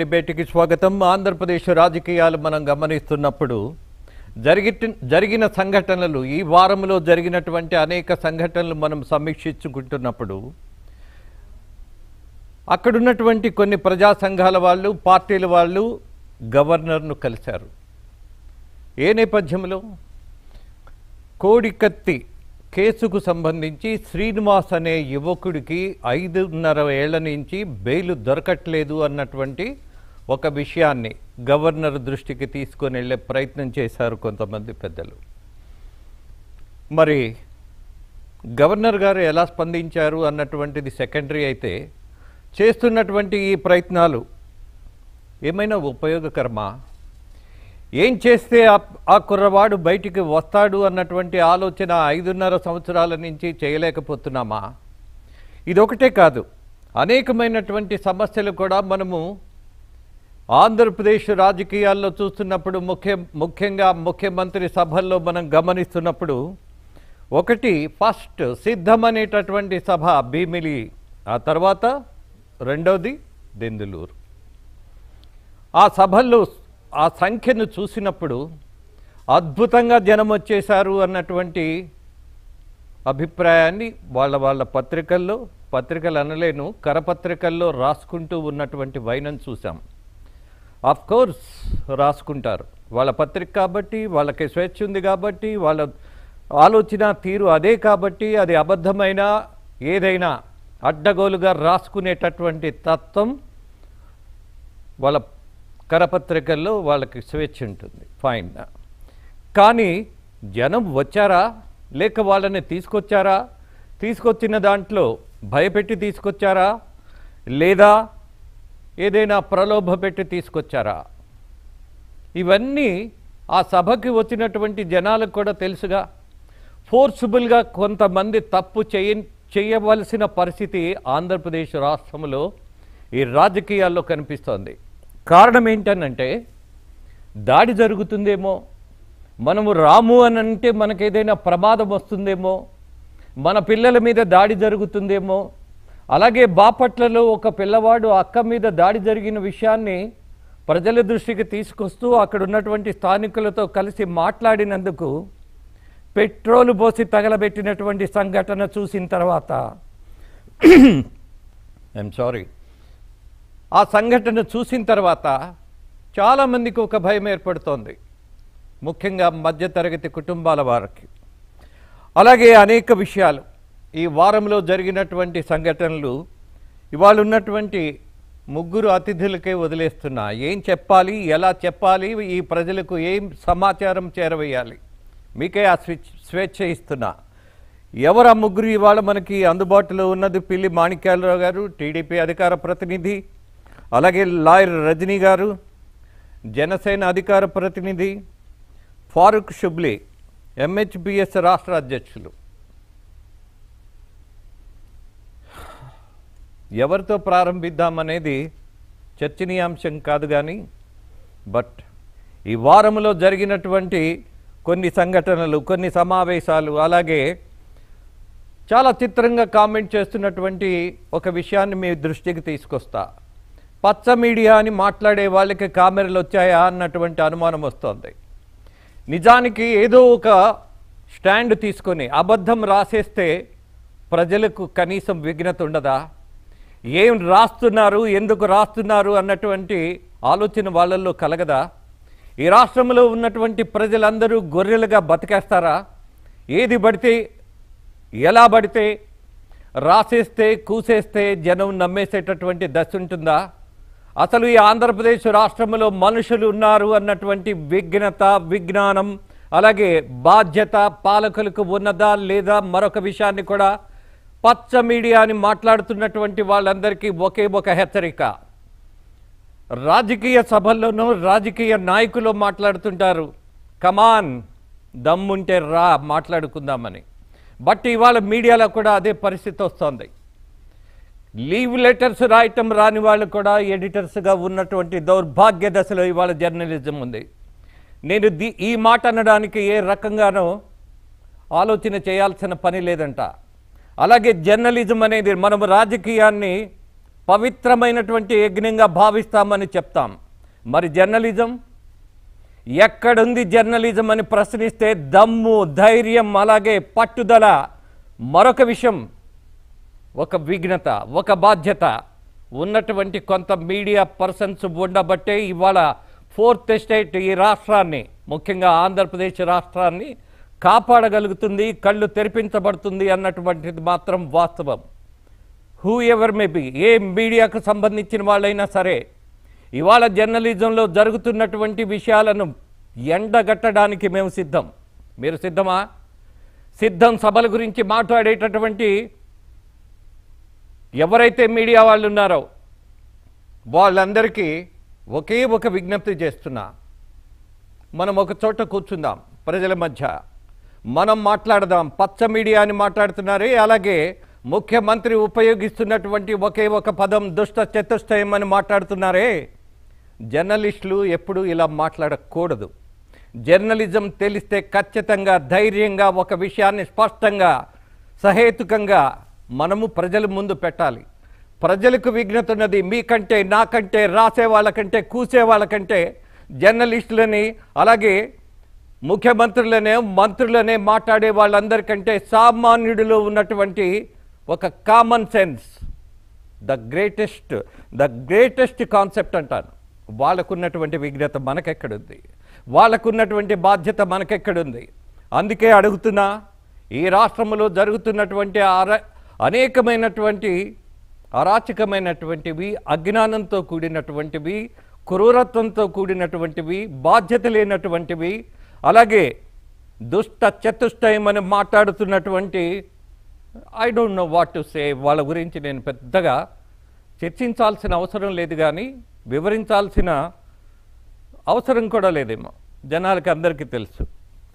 డిబేట్కి స్వాగతం. ఆంధ్రప్రదేశ్ రాజకీయాలు మనం గమనిస్తున్నప్పుడు జరిగి జరిగిన సంఘటనలు ఈ వారంలో జరిగినటువంటి అనేక సంఘటనలు మనం సమీక్షించుకుంటున్నప్పుడు అక్కడున్నటువంటి కొన్ని ప్రజా సంఘాల వాళ్ళు పార్టీల వాళ్ళు గవర్నర్ను కలిశారు. ఏ నేపథ్యంలో? కోడికత్తి కేసుకు సంబంధించి శ్రీనివాస్ అనే యువకుడికి ఐదున్నర ఏళ్ళ నుంచి బెయిల్ దొరకట్లేదు అన్నటువంటి ఒక విషయాన్ని గవర్నర్ దృష్టికి తీసుకొని వెళ్ళే ప్రయత్నం చేశారు కొంతమంది పెద్దలు. మరి గవర్నర్ గారు ఎలా స్పందించారు అన్నటువంటిది సెకండరీ అయితే చేస్తున్నటువంటి ఈ ప్రయత్నాలు ఏమైనా ఉపయోగకరమా? ఏం చేస్తే ఆ- కుర్రవాడు బయటికి వస్తాడు అన్నటువంటి ఆలోచన ఐదున్నర సంవత్సరాల నుంచి చేయలేకపోతున్నామా? ఇదొకటే కాదు. అనేకమైనటువంటి సమస్యలు కూడా మనము ఆంధ్రప్రదేశ్ రాజకీయాల్లో చూస్తున్నప్పుడు ముఖ్య ముఖ్యంగా ముఖ్యమంత్రి సభల్లో మనం గమనిస్తున్నప్పుడు ఒకటి ఫస్ట్ సిద్ధమనేటటువంటి సభ భీమిలి ఆ తర్వాత రెండవది దెందులూరు. ఆ సభల్లో ఆ సంఖ్యను చూసినప్పుడు అద్భుతంగా జనం వచ్చేశారు అన్నటువంటి అభిప్రాయాన్ని వాళ్ళ వాళ్ళ పత్రికల్లో పత్రికలు అనలేను కరపత్రికల్లో రాసుకుంటూ ఉన్నటువంటి వైనం చూసాం ఆఫ్ కోర్స్ రాసుకుంటారు. వాళ్ళ పత్రిక కాబట్టి వాళ్ళకి స్వేచ్ఛ ఉంది కాబట్టి వాళ్ళ ఆలోచన తీరు అదే కాబట్టి అది అబద్ధమైన ఏదైనా అడ్డగోలుగా రాసుకునేటటువంటి తత్వం వాళ్ళ కరపత్రికల్లో వాళ్ళకి స్వేచ్ఛ ఉంటుంది. ఫైన్ కానీ జనం వచ్చారా? లేక వాళ్ళని తీసుకొచ్చారా? తీసుకొచ్చిన దాంట్లో భయపెట్టి తీసుకొచ్చారా? లేదా ఏదైనా ప్రలోభ పెట్టి తీసుకొచ్చారా? ఇవన్నీ ఆ సభకి వచ్చినటువంటి జనాలకు కూడా తెలుసుగా. ఫోర్సుబుల్గా కొంతమంది తప్పు చేయ చేయవలసిన పరిస్థితి ఆంధ్రప్రదేశ్ రాష్ట్రంలో ఈ రాజకీయాల్లో కనిపిస్తోంది. కారణం ఏంటనంటే దాడి జరుగుతుందేమో మనము రాము అని అంటే మనకేదైనా ప్రమాదం వస్తుందేమో మన పిల్లల మీద దాడి జరుగుతుందేమో అలాగే బాపట్లలో ఒక పిల్లవాడు అక్క మీద దాడి జరిగిన విషయాన్ని ప్రజల దృష్టికి తీసుకొస్తూ అక్కడ ఉన్నటువంటి స్థానికులతో కలిసి మాట్లాడినందుకు పెట్రోలు పోసి తగలబెట్టినటువంటి సంఘటన చూసిన తర్వాత ఐఎమ్ సారీ ఆ సంఘటన చూసిన తర్వాత చాలామందికి ఒక భయం ఏర్పడుతోంది. ముఖ్యంగా మధ్యతరగతి కుటుంబాల వారికి. అలాగే అనేక విషయాలు. ఈ వారంలో జరిగినటువంటి సంఘటనలు ఇవాళ ఉన్నటువంటి ముగ్గురు అతిథులకే వదిలేస్తున్నా. ఏం చెప్పాలి? ఎలా చెప్పాలి? ఈ ప్రజలకు ఏం సమాచారం చేరవేయాలి? మీకే ఆ స్వేచ్ఛ ఇస్తున్నా. ఎవరు ఆ ముగ్గురు ఇవాళ మనకి అందుబాటులో ఉన్నది? పిల్లి మాణిక్యాలరావు గారు టీడీపీ అధికార ప్రతినిధి అలాగే లాయర్ రజనీ గారు జనసేన అధికార ప్రతినిధి ఫారూక్ షుబ్లీ ఎంహెచ్బిఎస్ రాష్ట్ర అధ్యక్షులు. ఎవరితో ప్రారంభిద్దామనేది చర్చనీయాంశం కాదు కానీ బట్ ఈ వారంలో జరిగినటువంటి కొన్ని సంఘటనలు కొన్ని సమావేశాలు అలాగే చాలా చిత్రంగా కామెంట్ చేస్తున్నటువంటి ఒక విషయాన్ని మీ దృష్టికి తీసుకొస్తా. పచ్చ మీడియా అని మాట్లాడే వాళ్ళకి కామెరలు వచ్చాయా అన్నటువంటి అనుమానం వస్తోంది. నిజానికి ఏదో ఒక స్టాండ్ తీసుకొని అబద్ధం రాసేస్తే ప్రజలకు కనీసం విఘ్నత ఉండదా? ఏం రాస్తున్నారు ఎందుకు రాస్తున్నారు అన్నటువంటి ఆలోచన వాళ్ళల్లో కలగదా? ఈ రాష్ట్రంలో ఉన్నటువంటి ప్రజలందరూ గొర్రెలుగా బతికేస్తారా? ఏది పడితే ఎలా పడితే రాసేస్తే కూసేస్తే జనం నమ్మేసేటటువంటి దశ ఉంటుందా? అసలు ఈ ఆంధ్రప్రదేశ్ రాష్ట్రంలో మనుషులు ఉన్నారు అన్నటువంటి విఘ్నత విజ్ఞానం అలాగే బాధ్యత పాలకులకు ఉన్నదా లేదా మరొక విషయాన్ని కూడా పచ్చ మీడియా అని మాట్లాడుతున్నటువంటి వాళ్ళందరికీ ఒకే ఒక హెచ్చరిక. రాజకీయ సభల్లోనూ రాజకీయ నాయకులు మాట్లాడుతుంటారు కమాన్ దమ్ముంటే రా మాట్లాడుకుందామని. బట్ ఇవాళ మీడియాలో కూడా అదే పరిస్థితి వస్తుంది. లీవ్ లెటర్స్ రాయటం రాని వాళ్ళు కూడా ఎడిటర్స్గా ఉన్నటువంటి దౌర్భాగ్య దశలో ఇవాళ జర్నలిజం ఉంది. నేను ఈ మాట అనడానికి ఏ రకంగానో ఆలోచన చేయాల్సిన పని లేదంట. అలాగే జర్నలిజం అనేది మనం రాజకీయాన్ని పవిత్రమైనటువంటి యజ్ఞంగా భావిస్తామని చెప్తాం. మరి జర్నలిజం? ఎక్కడుంది జర్నలిజం అని ప్రశ్నిస్తే దమ్ము ధైర్యం అలాగే పట్టుదల. మరొక విషయం ఒక విఘ్నత ఒక బాధ్యత. ఉన్నటువంటి కొంత మీడియా పర్సన్స్ ఉండబట్టే ఇవాళ ఫోర్త్ స్టేట్ ఈ రాష్ట్రాన్ని ముఖ్యంగా ఆంధ్రప్రదేశ్ రాష్ట్రాన్ని కాపాడగలుగుతుంది కళ్ళు తెరిపించబడుతుంది అన్నటువంటిది మాత్రం వాస్తవం. హూ ఎవర్ మే బి ఏ మీడియాకు సంబంధించిన వాళ్ళైనా సరే ఇవాళ జర్నలిజంలో జరుగుతున్నటువంటి విషయాలను ఎండగట్టడానికి మేము సిద్ధం. మీరు సిద్ధమా? సిద్ధం సభల గురించి మాట్లాడేటటువంటి ఎవరైతే మీడియా వాళ్ళు ఉన్నారో వాళ్ళందరికీ ఒకే ఒక విజ్ఞప్తి చేస్తున్నా. మనం ఒక చోట కూర్చుందాం ప్రజల మధ్య. మనం మాట్లాడదాం. పచ్చ మీడియా అని మాట్లాడుతున్నారే. అలాగే ముఖ్యమంత్రి ఉపయోగిస్తున్నటువంటి ఒకే ఒక పదం దుష్ట చతుష్టయం అని మాట్లాడుతున్నారే. జర్నలిస్టులు ఎప్పుడు ఇలా మాట్లాడకూడదు. జర్నలిజం తెలిస్తే ఖచ్చితంగా ధైర్యంగా ఒక విషయాన్ని స్పష్టంగా సహేతుకంగా మనము ప్రజల ముందు పెట్టాలి. ప్రజలకు విఘ్నత ఉన్నది మీకంటే నాకంటే రాసే వాళ్ళకంటే కూసే వాళ్ళకంటే జర్నలిస్టులని అలాగే ముఖ్యమంత్రులనే మంత్రులనే మాట్లాడే వాళ్ళందరికంటే సామాన్యుడిలో ఉన్నటువంటి ఒక common sense the greatest the greatest concept అంటాను. వాళ్ళకున్నటువంటి విఘ్నత మనకెక్కడుంది? వాళ్ళకున్నటువంటి బాధ్యత మనకెక్కడుంది? అందుకే అడుగుతున్నా ఈ రాష్ట్రంలో జరుగుతున్నటువంటి అర అనేకమైనటువంటి అరాచకమైనటువంటివి అజ్ఞానంతో కూడినటువంటివి క్రూరత్వంతో కూడినటువంటివి బాధ్యత లేనటువంటివి అలాగే దుష్ట చతుష్టయం అని మాట్లాడుతున్నటువంటి I don't know what to say వాళ్ళ గురించి నేను పెద్దగా చర్చించాల్సిన అవసరం లేదు కానీ వివరించాల్సిన అవసరం కూడా లేదేమో. జనాలకి అందరికీ తెలుసు.